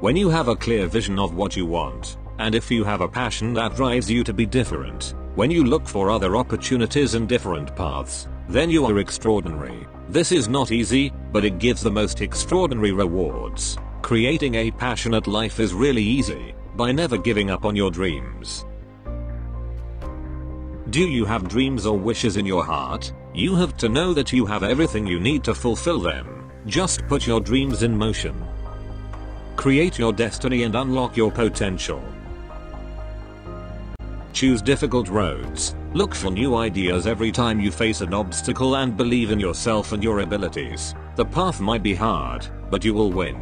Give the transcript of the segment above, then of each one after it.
When you have a clear vision of what you want, and if you have a passion that drives you to be different, when you look for other opportunities and different paths, then you are extraordinary. This is not easy, but it gives the most extraordinary rewards. Creating a passionate life is really easy, by never giving up on your dreams. Do you have dreams or wishes in your heart? You have to know that you have everything you need to fulfill them. Just put your dreams in motion. Create your destiny and unlock your potential. Choose difficult roads. Look for new ideas every time you face an obstacle and believe in yourself and your abilities. The path might be hard, but you will win.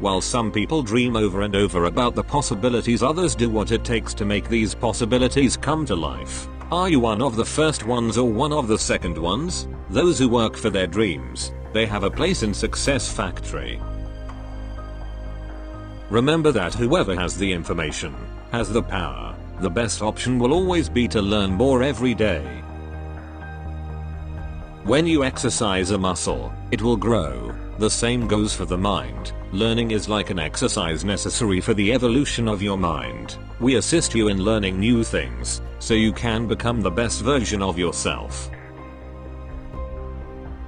While some people dream over and over about the possibilities others do what it takes to make these possibilities come to life. Are you one of the first ones or one of the second ones? Those who work for their dreams, they have a place in Success Factory. Remember that whoever has the information, has the power. The best option will always be to learn more every day. When you exercise a muscle, it will grow. The same goes for the mind. Learning is like an exercise necessary for the evolution of your mind. We assist you in learning new things, so you can become the best version of yourself.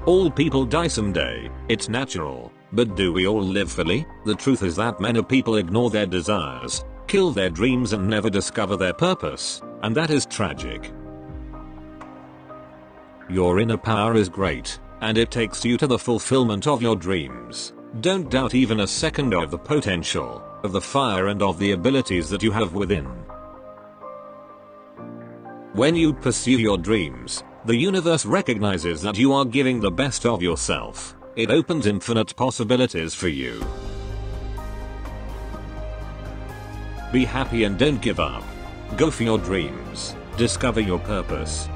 All people die someday, it's natural. But do we all live fully? The truth is that many people ignore their desires, kill their dreams and never discover their purpose, and that is tragic. Your inner power is great, and it takes you to the fulfillment of your dreams. Don't doubt even a second of the potential, of the fire and of the abilities that you have within. When you pursue your dreams, the universe recognizes that you are giving the best of yourself. It opens infinite possibilities for you. Be happy and don't give up. Go for your dreams. Discover your purpose.